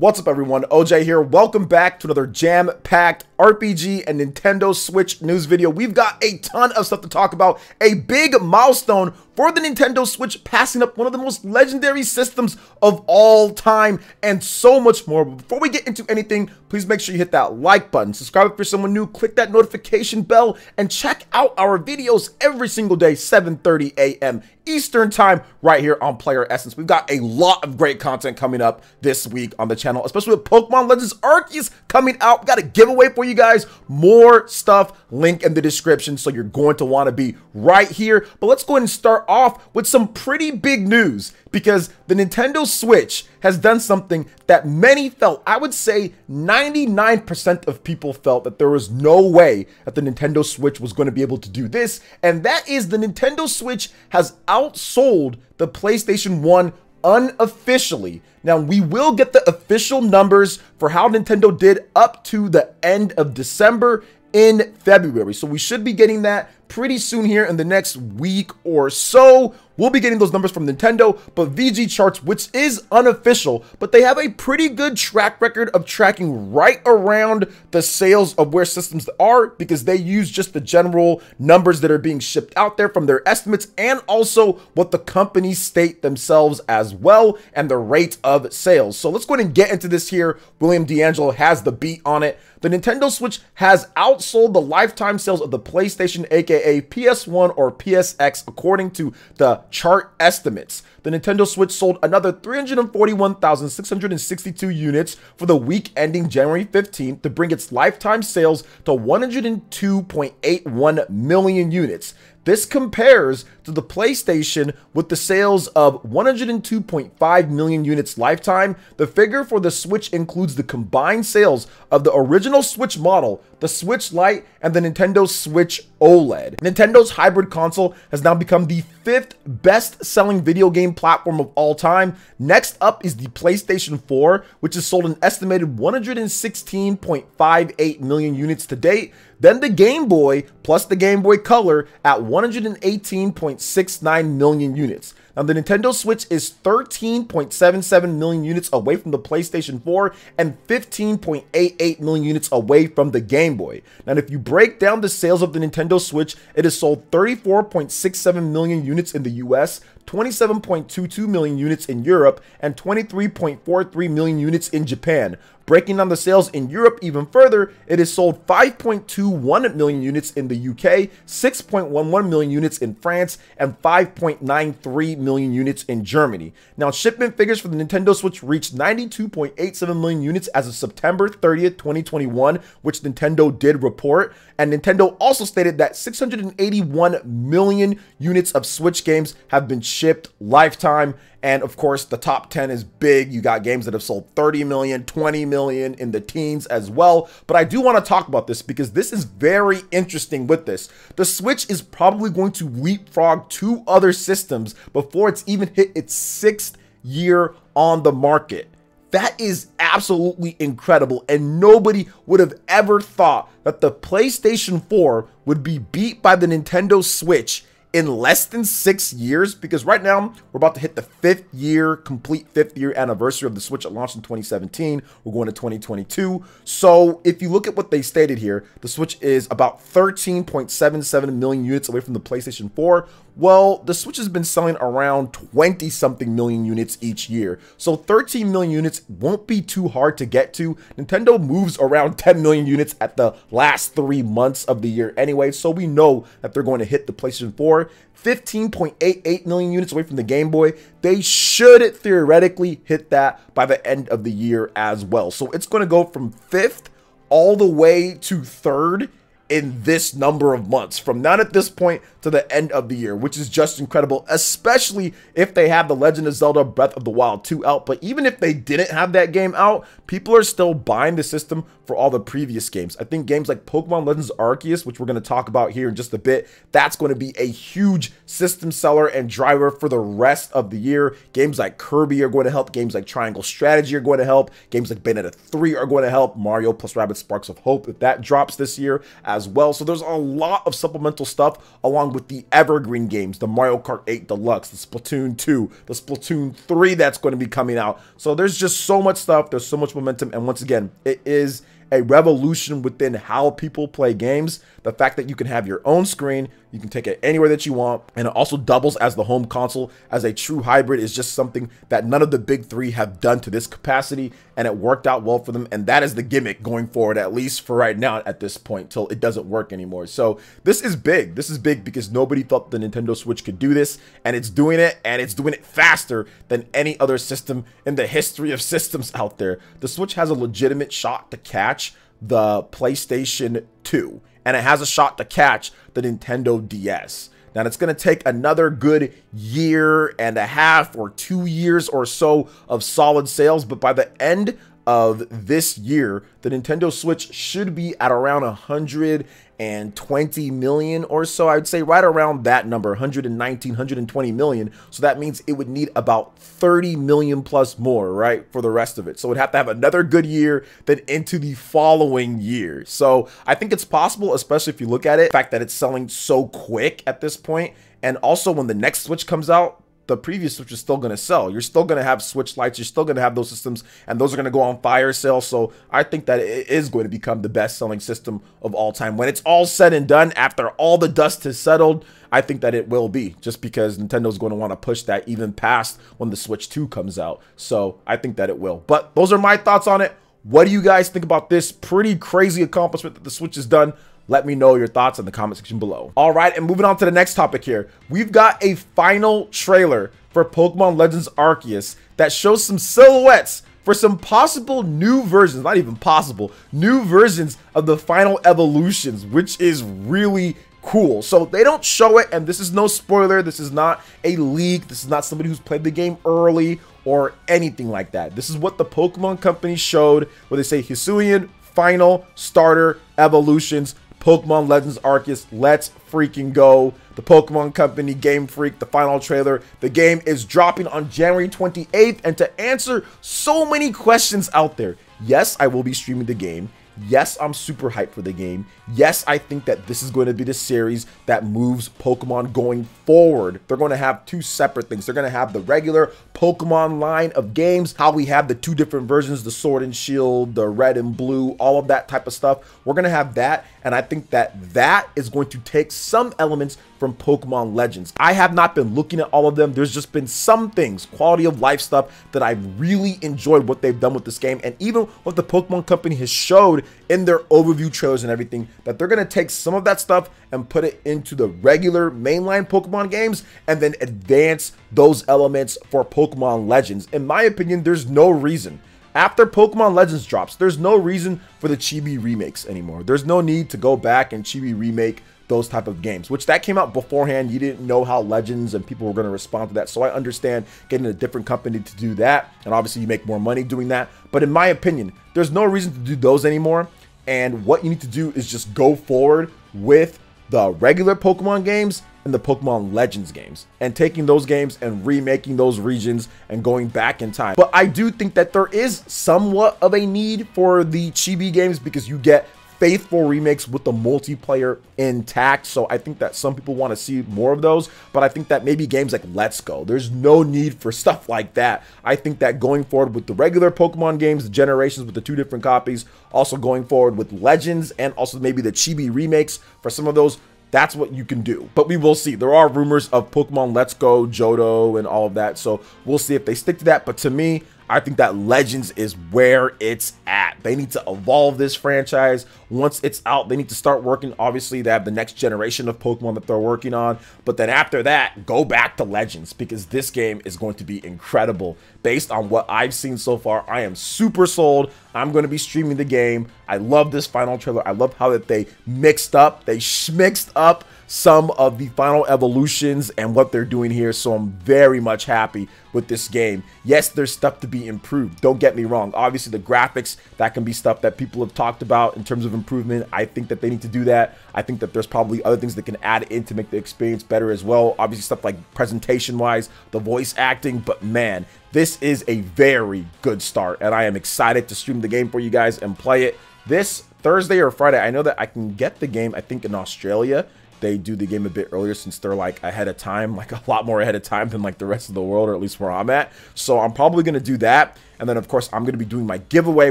What's up everyone, OJ here. Welcome back to another jam-packed RPG and Nintendo Switch news video. We've got a ton of stuff to talk about. A big milestone for the Nintendo Switch passing up one of the most legendary systems of all time and so much more. But before we get into anything, please make sure you hit that like button, subscribe if you're someone new, click that notification bell, and check out our videos every single day, 7.30 a.m. Eastern time right here on Player Essence. We've got a lot of great content coming up this week on the channel, especially with Pokemon Legends Arceus coming out. We've got a giveaway for you guys. More stuff, link in the description, so you're going to want to be right here. But let's go ahead and start off with some pretty big news because the Nintendo Switch has done something that many felt, I would say 99% of people felt that there was no way that the Nintendo Switch was going to be able to do this, and that is the Nintendo Switch has outsold the PlayStation 1 unofficially. Now, we will get the official numbers for how Nintendo did up to the end of December in February. So we should be getting that pretty soon here in the next week or so. We'll be getting those numbers from Nintendo, but VGChartz, which is unofficial, but they have a pretty good track record of tracking right around the sales of where systems are because they use just the general numbers that are being shipped out there from their estimates and also what the companies state themselves as well and the rate of sales. So let's go ahead and get into this here. William D'Angelo has the beat on it. The Nintendo Switch has outsold the lifetime sales of the PlayStation, aka PS1 or PSX, according to the chart estimates. The Nintendo Switch sold another 341,662 units for the week ending January 15th to bring its lifetime sales to 102.81 million units. This compares to the PlayStation with the sales of 102.5 million units lifetime. The figure for the Switch includes the combined sales of the original Switch model, the Switch Lite, and the Nintendo Switch OLED. Nintendo's hybrid console has now become the fifth best selling video game platform of all time. Next up is the PlayStation 4, which has sold an estimated 116.58 million units to date. Then the Game Boy plus the Game Boy Color at 118.69 million units. Now, the Nintendo Switch is 13.77 million units away from the PlayStation 4 and 15.88 million units away from the Game Boy. Now, if you break down the sales of the Nintendo Switch, it has sold 34.67 million units in the US, 27.22 million units in Europe, and 23.43 million units in Japan. Breaking down the sales in Europe even further, it has sold 5.21 million units in the UK, 6.11 million units in France, and 5.93 million units in Germany. Now, shipment figures for the Nintendo Switch reached 92.87 million units as of September 30th, 2021, which Nintendo did report. And Nintendo also stated that 681 million units of Switch games have been shipped lifetime. And of course, the top 10 is big. You got games that have sold 30 million, 20 million in the teens as well. But I do want to talk about this because this is very interesting with this. The Switch is probably going to leapfrog two other systems before it's even hit its sixth year on the market. That is absolutely incredible, and nobody would have ever thought that the PlayStation 4 would be beat by the Nintendo Switch in less than six years because right now we're about to hit the fifth year, complete fifth year anniversary of the Switch that launched in 2017. We're going to 2022. So if you look at what they stated here, the Switch is about 13.77 million units away from the PlayStation 4. Well, the Switch has been selling around 20 something million units each year. So 13 million units won't be too hard to get to. Nintendo moves around 10 million units at the last three months of the year anyway. So we know that they're going to hit the PlayStation 4. 15.88 million units away from the Game Boy. They should theoretically hit that by the end of the year as well. So it's going to go from fifth all the way to third in this number of months from not at this point to the end of the year, which is just incredible, especially if they have The Legend of Zelda Breath of the Wild 2 out. But even if they didn't have that game out, people are still buying the system for all the previous games. I think games like Pokemon Legends Arceus, which we're going to talk about here in just a bit, that's going to be a huge system seller and driver for the rest of the year. Games like Kirby are going to help. Games like Triangle Strategy are going to help. Games like Bayonetta 3 are going to help. Mario plus Rabbids Sparks of Hope, if that drops this year as as well. So there's a lot of supplemental stuff along with the evergreen games, the Mario Kart 8 Deluxe, the Splatoon 2, the Splatoon 3 that's going to be coming out. So there's just so much stuff. There's so much momentum. And once again, it is a revolution within how people play games. The fact that you can have your own screen, you can take it anywhere that you want, and it also doubles as the home console as a true hybrid is just something that none of the big three have done to this capacity, and it worked out well for them. And that is the gimmick going forward, at least for right now at this point, till it doesn't work anymore. So this is big. This is big because nobody thought the Nintendo Switch could do this, and it's doing it, and it's doing it faster than any other system in the history of systems out there. The Switch has a legitimate shot to catch the PlayStation 2 and it has a shot to catch the Nintendo DS. Now, it's going to take another good year and a half or two years or so of solid sales, but by the end of this year, the Nintendo Switch should be at around 120 million or so. I would say right around that number, 119, 120 million. So that means it would need about 30 million plus more, right, for the rest of it. So it would have to have another good year then into the following year. So I think it's possible, especially if you look at it, the fact that it's selling so quick at this point, and also when the next Switch comes out, the previous Switch is still going to sell. You're still going to have Switch Lites. You're still going to have those systems, and those are going to go on fire sale. So I think that it is going to become the best selling system of all time. When it's all said and done, after all the dust has settled, I think that it will be just because Nintendo's going to want to push that even past when the Switch 2 comes out. So I think that it will. But those are my thoughts on it. What do you guys think about this pretty crazy accomplishment that the Switch has done? Let me know your thoughts in the comment section below. All right, and moving on to the next topic here. We've got a final trailer for Pokemon Legends Arceus that shows some silhouettes for some possible new versions, not even possible, new versions of the final evolutions, which is really cool. So they don't show it, and this is no spoiler. This is not a leak. This is not somebody who's played the game early or anything like that. This is what the Pokemon Company showed, where they say Hisuian Final Starter Evolutions Pokemon Legends Arceus. Let's freaking go. The Pokemon Company Game Freak, the final trailer. The game is dropping on January 28th. And to answer so many questions out there, yes, I will be streaming the game. Yes, I'm super hyped for the game. Yes, I think that this is going to be the series that moves Pokemon going forward. They're going to have two separate things. They're going to have the regular Pokemon line of games, how we have the two different versions, the Sword and Shield, the Red and Blue, all of that type of stuff. We're going to have that, and I think that that is going to take some elements from Pokemon Legends. I have not been looking at all of them. There's just been some things, quality of life stuff, that I've really enjoyed what they've done with this game, and even what the Pokemon Company has showed in their overview trailers and everything, that they're going to take some of that stuff and put it into the regular mainline Pokemon games and then advance those elements for Pokemon Legends. In my opinion, there's no reason. After Pokemon Legends drops, there's no reason for the Chibi remakes anymore. There's no need to go back and Chibi remake those type of games, which that came out beforehand. You didn't know how Legends and people were going to respond to that. So I understand getting a different company to do that. And obviously you make more money doing that. But in my opinion, there's no reason to do those anymore. And what you need to do is just go forward with the regular Pokemon games and the Pokemon Legends games and taking those games and remaking those regions and going back in time. But I do think that there is somewhat of a need for the Chibi games because you get faithful remakes with the multiplayer intact. So I think that some people want to see more of those, but I think that maybe games like Let's Go, there's no need for stuff like that. I think that going forward with the regular Pokemon games, the generations with the two different copies, also going forward with Legends and also maybe the Chibi remakes for some of those, that's what you can do. But we will see. There are rumors of Pokemon Let's Go, Johto, and all of that. So we'll see if they stick to that. But to me, I think that Legends is where it's at. They need to evolve this franchise. Once it's out, they need to start working. Obviously, they have the next generation of Pokemon that they're working on. But then after that, go back to Legends because this game is going to be incredible. Based on what I've seen so far, I am super sold. I'm going to be streaming the game. I love this final trailer. I love how that they mixed up, they mixed up some of the final evolutions and what they're doing here. So I'm very much happy with this game. Yes, there's stuff to be improved. Don't get me wrong. Obviously, the graphics, that can be stuff that people have talked about in terms of improvement. I think that they need to do that. I think that there's probably other things that can add in to make the experience better as well. Obviously, stuff like presentation-wise, the voice acting. But man, this is a very good start, and I am excited to stream the game for you guys and play it. This Thursday or Friday. I know that I can get the game, I think, in Australia they do the game a bit earlier since they're like ahead of time, like a lot more ahead of time than like the rest of the world, or at least where I'm at. So I'm probably going to do that. And then, of course, I'm going to be doing my giveaway,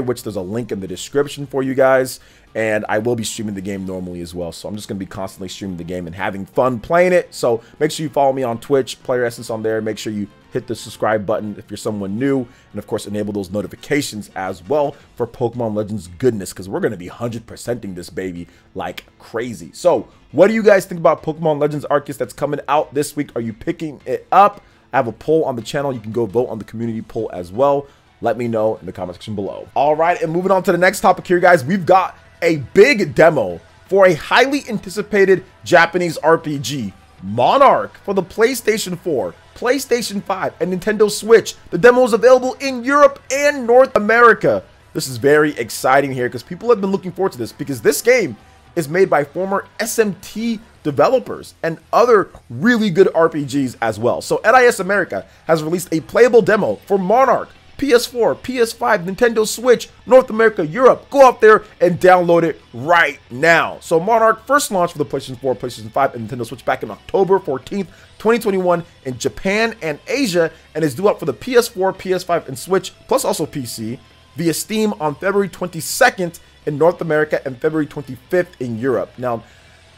which there's a link in the description for you guys. And I will be streaming the game normally as well. So I'm just going to be constantly streaming the game and having fun playing it. So make sure you follow me on Twitch, Player Essence on there. Make sure you hit the subscribe button if you're someone new, and of course, enable those notifications as well for Pokemon Legends goodness, because we're going to be 100%ing this baby like crazy. So, what do you guys think about Pokemon Legends Arceus that's coming out this week? Are you picking it up? I have a poll on the channel. You can go vote on the community poll as well. Let me know in the comment section below. All right, and moving on to the next topic here, guys, we've got a big demo for a highly anticipated Japanese RPG, Monark, for the PlayStation 4. PlayStation 5, and Nintendo Switch. The demo is available in Europe and North America. This is very exciting here because people have been looking forward to this because this game is made by former SMT developers and other really good RPGs as well. So NIS America has released a playable demo for Monark PS4, PS5, Nintendo Switch, North America, Europe. Go out there and download it right now. So Monark first launched for the PlayStation 4, PlayStation 5, and Nintendo Switch back in October 14th, 2021 in Japan and Asia, and is due out for the PS4, PS5, and Switch, plus also PC, via Steam on February 22nd in North America and February 25th in Europe. Now,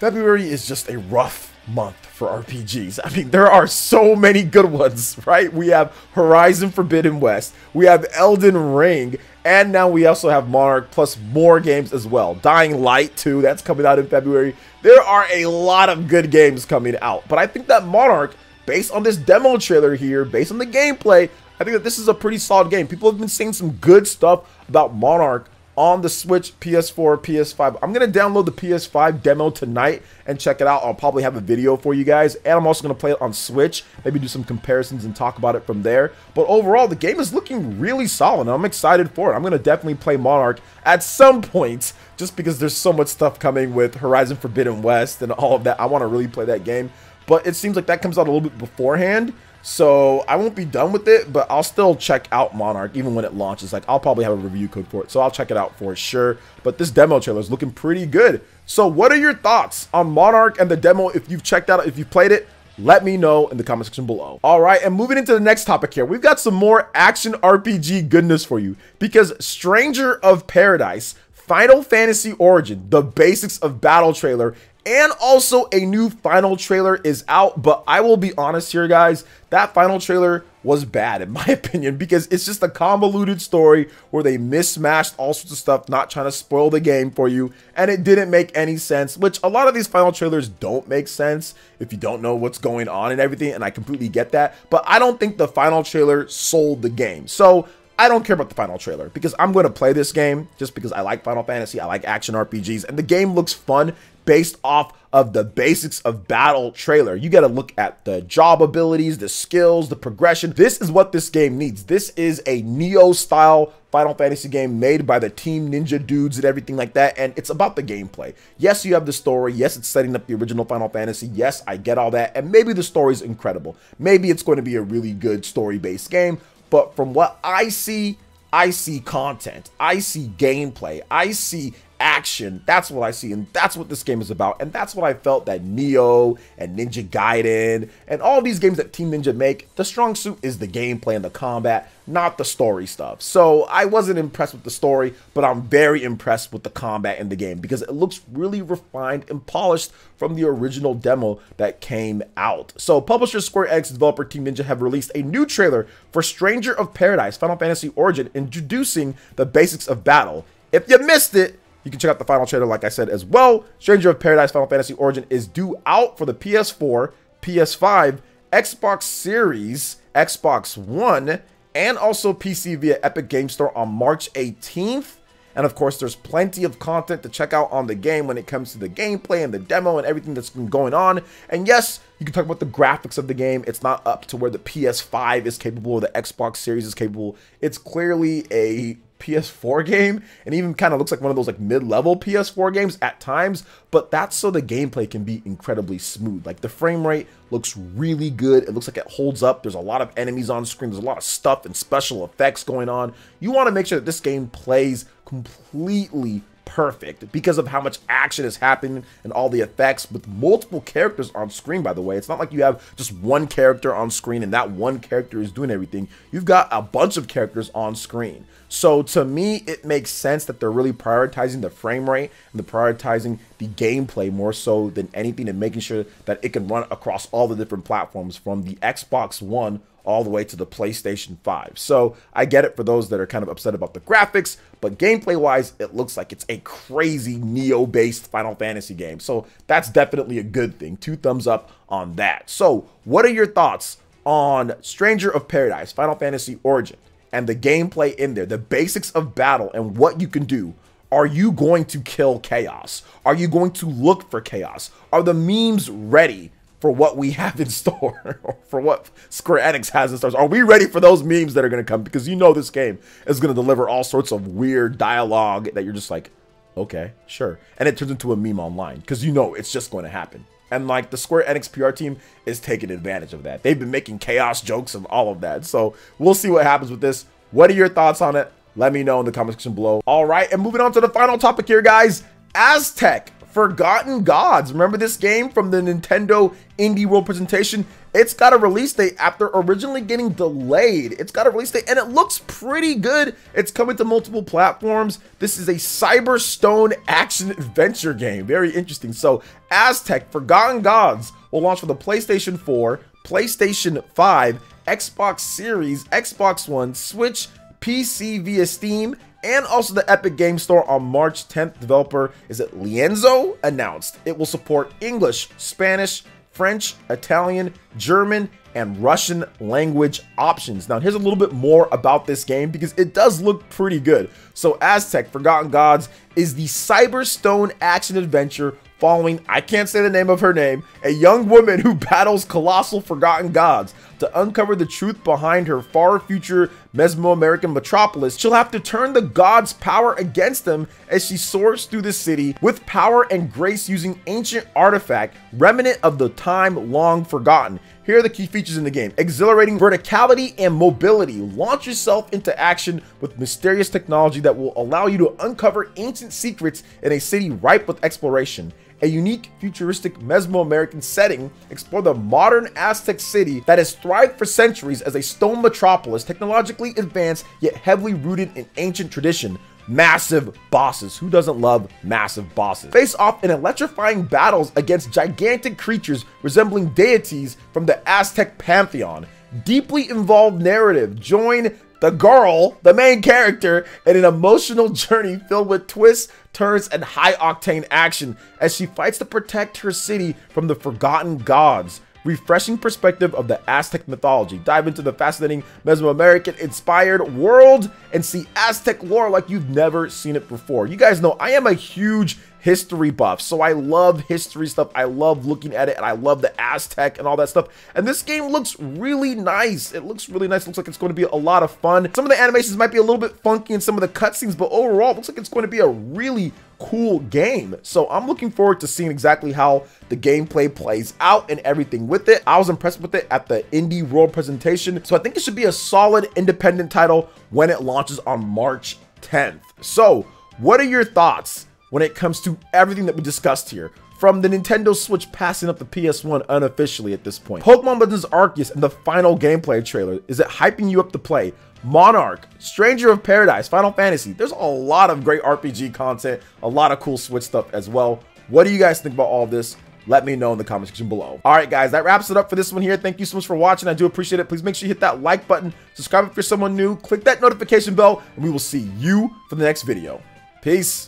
February is just a rough month for RPGs. I mean, there are so many good ones, right? We have Horizon Forbidden West, we have Elden Ring, and now we also have Monark, plus more games as well. Dying Light 2, that's coming out in February. There are a lot of good games coming out, but I think that Monark, based on this demo trailer here, based on the gameplay, I think that this is a pretty solid game. People have been saying some good stuff about Monark on the Switch, PS4, PS5. I'm going to download the PS5 demo tonight and check it out. I'll probably have a video for you guys. And I'm also going to play it on Switch, maybe do some comparisons and talk about it from there. But overall, the game is looking really solid. I'm excited for it. I'm going to definitely play Monark at some point just because there's so much stuff coming with Horizon Forbidden West and all of that. I want to really play that game. But it seems like that comes out a little bit beforehand. So I won't be done with it, but I'll still check out Monark even when it launches. Like I'll probably have a review code for it, so I'll check it out for sure. But this demo trailer is looking pretty good. So what are your thoughts on Monark and the demo? If you've checked out, if you've played it, let me know in the comment section below. All right, and moving into the next topic here, we've got some more action RPG goodness for you because Stranger of Paradise Final Fantasy Origin, the basics of battle trailer, and also a new final trailer is out. But I will be honest here, guys, that final trailer was bad in my opinion because it's just a convoluted story where they mismatched all sorts of stuff, not trying to spoil the game for you, and it didn't make any sense, which a lot of these final trailers don't make sense if you don't know what's going on and everything, and I completely get that, but I don't think the final trailer sold the game. So I don't care about the final trailer because I'm going to play this game just because I like Final Fantasy, I like action RPGs, and the game looks fun based off of the basics of battle trailer. You got to look at the job abilities, the skills, the progression. This is what this game needs. This is a Nioh style Final Fantasy game made by the Team Ninja dudes and everything like that, and it's about the gameplay. Yes, you have the story. Yes, it's setting up the original Final Fantasy. Yes, I get all that, and maybe the story's incredible. Maybe it's going to be a really good story-based game, but from what I see, I see content, I see gameplay, I see action. That's what I see, and that's what this game is about. And that's what I felt that Nioh and Ninja Gaiden and all these games that Team Ninja make, the strong suit is the gameplay and the combat, not the story stuff. So I wasn't impressed with the story, but I'm very impressed with the combat in the game because it looks really refined and polished from the original demo that came out. So publisher Square Enix developer Team Ninja have released a new trailer for Stranger of Paradise Final Fantasy Origin introducing the basics of battle. If you missed it, you can check out the final trailer, like I said, as well. Stranger of Paradise Final Fantasy Origin is due out for the PS4, PS5, Xbox Series, Xbox One, and also PC via Epic Game Store on March 18th. And of course, there's plenty of content to check out on the game when it comes to the gameplay and the demo and everything that's been going on. And yes, you can talk about the graphics of the game. It's not up to where the PS5 is capable or the Xbox Series is capable. It's clearly a PS4 game and even kind of looks like one of those like mid-level PS4 games at times, but that's so the gameplay can be incredibly smooth. Like the frame rate looks really good. It looks like it holds up. There's a lot of enemies on screen. There's a lot of stuff and special effects going on. You want to make sure that this game plays completely perfect because of how much action is happening and all the effects with multiple characters on screen by the way. It's not like you have just one character on screen and that one character is doing everything. You've got a bunch of characters on screen. So to me it makes sense that they're really prioritizing the frame rate and the prioritizing the gameplay more so than anything and making sure that it can run across all the different platforms from the Xbox One all the way to the PlayStation 5. So I get it for those that are kind of upset about the graphics, but gameplay wise, it looks like it's a crazy Nioh based Final Fantasy game. So that's definitely a good thing. Two thumbs up on that. So, what are your thoughts on Stranger of Paradise, Final Fantasy Origin, and the gameplay in there, the basics of battle, and what you can do? Are you going to kill chaos? Are you going to look for chaos? Are the memes ready? For what we have in store or for what Square Enix has in store. Are we ready for those memes that are going to come? Because you know this game is going to deliver all sorts of weird dialogue that you're just like, okay, sure. And it turns into a meme online because you know it's just going to happen. And like the Square Enix PR team is taking advantage of that. They've been making chaos jokes and all of that. So we'll see what happens with this. What are your thoughts on it? Let me know in the comment section below. All right, and moving on to the final topic here, guys. Aztech Forgotten Gods. Remember this game from the Nintendo Indie World presentation? It's got a release date after originally getting delayed. It's got a release date and it looks pretty good. It's coming to multiple platforms. This is a Cyberstone action adventure game. Very interesting. So Aztech Forgotten Gods will launch for the PlayStation 4, PlayStation 5, Xbox Series, Xbox One, Switch, PC via Steam, and also the Epic Game Store on March 10th. Developer is it Lienzo announced it will support English, Spanish, French, Italian, German, and Russian language options. Now, here's a little bit more about this game because it does look pretty good. So, Aztech Forgotten Gods is the Cyberstone action adventure following, I can't say the name of her name, a young woman who battles colossal forgotten gods. To uncover the truth behind her far future Mesoamerican metropolis, she'll have to turn the gods' power against them as she soars through the city with power and grace using ancient artifact remnant of the time long forgotten. Here are the key features in the game. Exhilarating verticality and mobility. Launch yourself into action with mysterious technology that will allow you to uncover ancient secrets in a city ripe with exploration a unique futuristic Mesoamerican setting, explore the modern Aztec city that has thrived for centuries as a stone metropolis, technologically advanced yet heavily rooted in ancient tradition. Massive bosses. Who doesn't love massive bosses? Face off in electrifying battles against gigantic creatures resembling deities from the Aztec pantheon. Deeply involved narrative. Join the girl, the main character, in an emotional journey filled with twists, turns, and high octane action as she fights to protect her city from the forgotten gods. Refreshing perspective of the Aztec mythology. Dive into the fascinating Mesoamerican inspired world and see Aztec lore like you've never seen it before. You guys know I am a huge history buff. So I love history stuff. I love looking at it and I love the Aztec and all that stuff. And this game looks really nice. It looks really nice. It looks like it's going to be a lot of fun. Some of the animations might be a little bit funky in some of the cutscenes, but overall, looks like it's going to be a really cool game. So I'm looking forward to seeing exactly how the gameplay plays out and everything with it. I was impressed with it at the Indie World presentation. So I think it should be a solid independent title when it launches on March 10th. So what are your thoughts? when it comes to everything that we discussed here. From the Nintendo Switch passing up the PS1 unofficially at this point. Pokemon Legends Arceus and the final gameplay trailer. Is it hyping you up to play? Monark, Stranger of Paradise, Final Fantasy. There's a lot of great RPG content, a lot of cool Switch stuff as well. What do you guys think about all this? Let me know in the comment section below. All right, guys, that wraps it up for this one here. Thank you so much for watching. I do appreciate it. Please make sure you hit that like button, subscribe if you're someone new, click that notification bell, and we will see you for the next video. Peace.